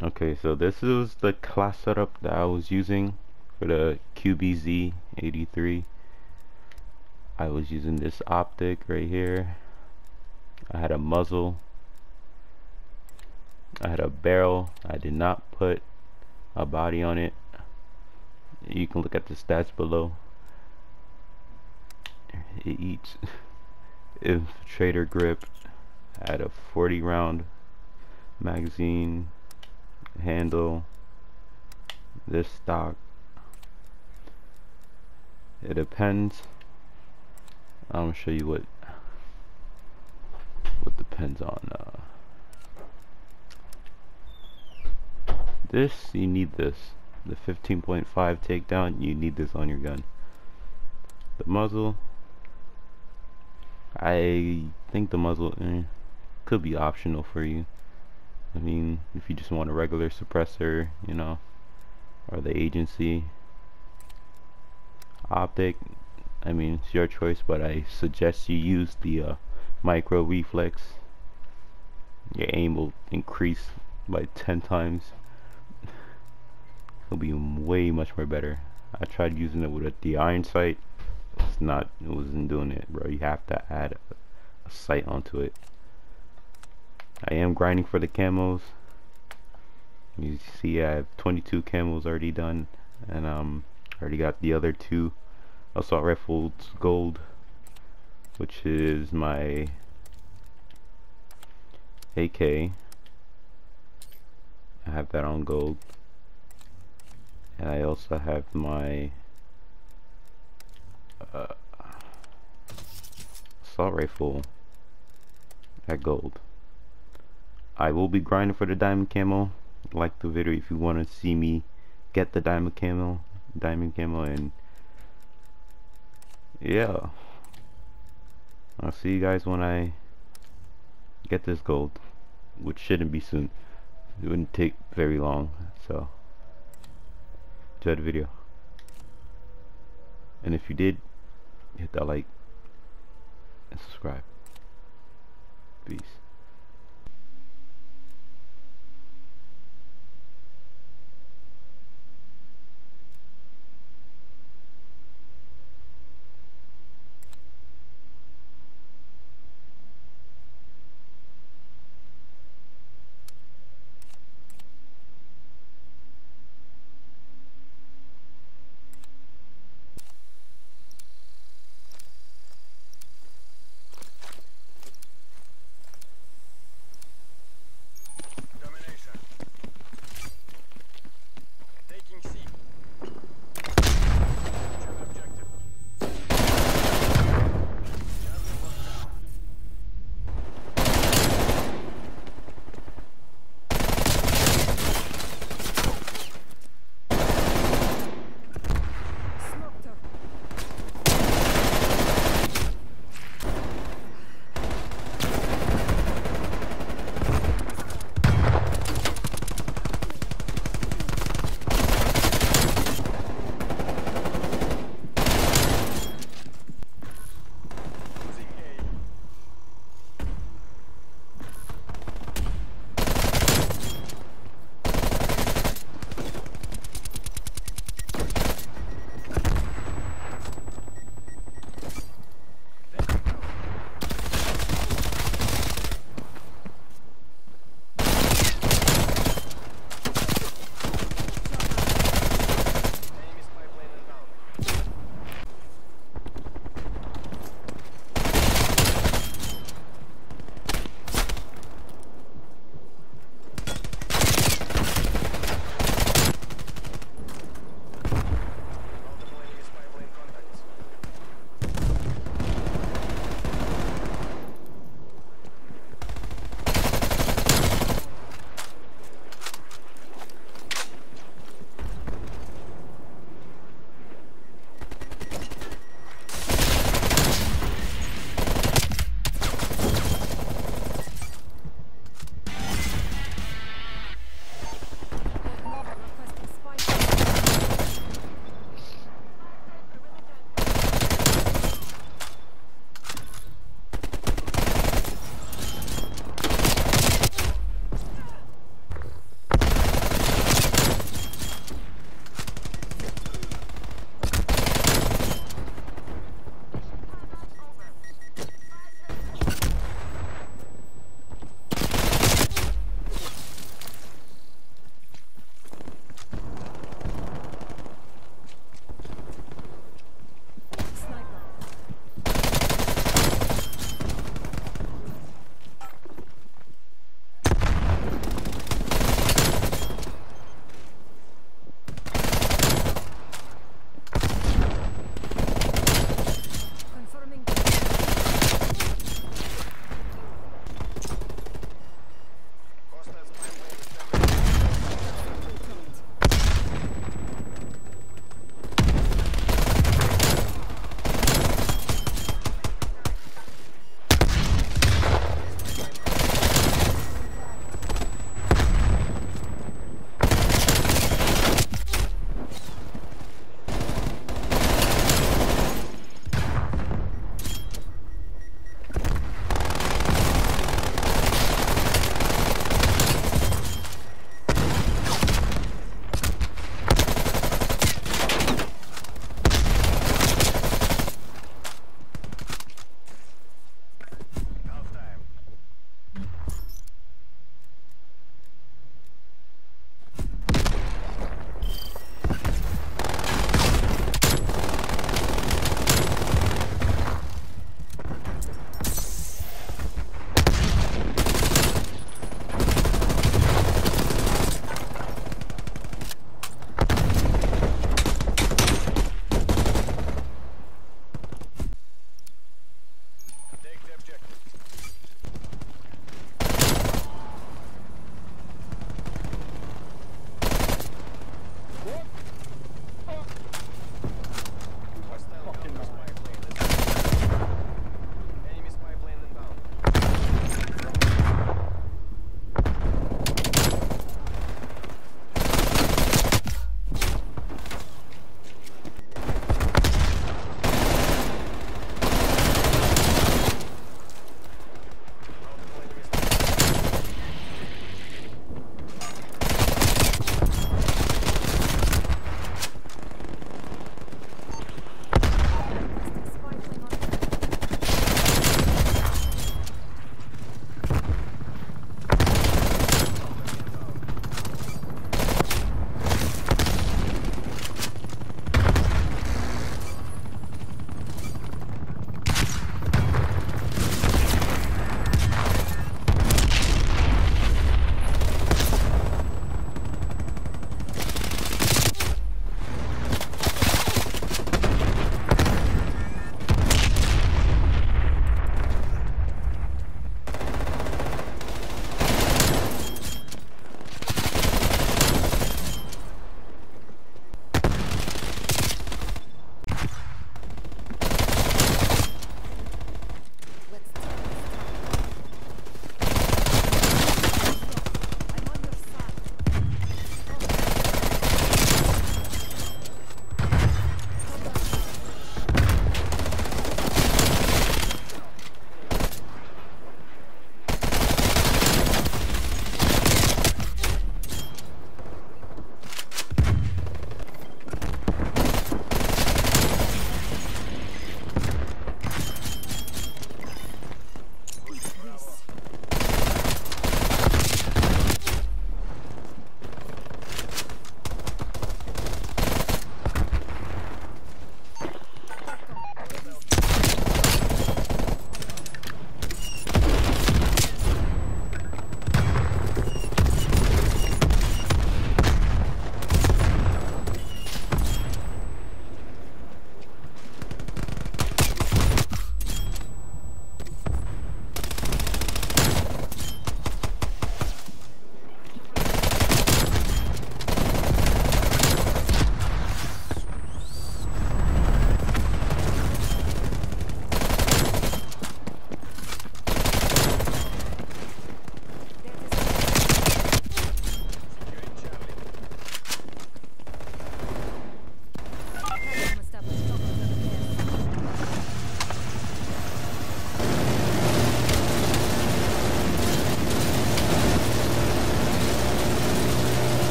Okay, so this is the class setup that I was using for the QBZ83. I was using this optic right here. I had a muzzle. I had a barrel. I did not put a body on it. You can look at the stats below. It eats infiltrator grip. I had a 40 round magazine handle this stock. It depends. I'm gonna show you what what depends on uh, this. You need this. The 15.5 takedown you need this on your gun. The muzzle I think the muzzle eh, could be optional for you I mean, if you just want a regular suppressor, you know, or the agency optic, I mean, it's your choice, but I suggest you use the uh, micro reflex. Your aim will increase by 10 times. It'll be way much more better. I tried using it with a, the iron sight. It's not, it wasn't doing it, bro. You have to add a, a sight onto it. I am grinding for the camos. You see I have 22 camos already done and um already got the other two assault rifles gold which is my AK I have that on gold. And I also have my uh, assault rifle at gold I will be grinding for the diamond camo. Like the video if you want to see me get the diamond camo, diamond camo, and yeah. I'll see you guys when I get this gold, which shouldn't be soon. It wouldn't take very long, so enjoy the video. And if you did, hit that like and subscribe. Peace.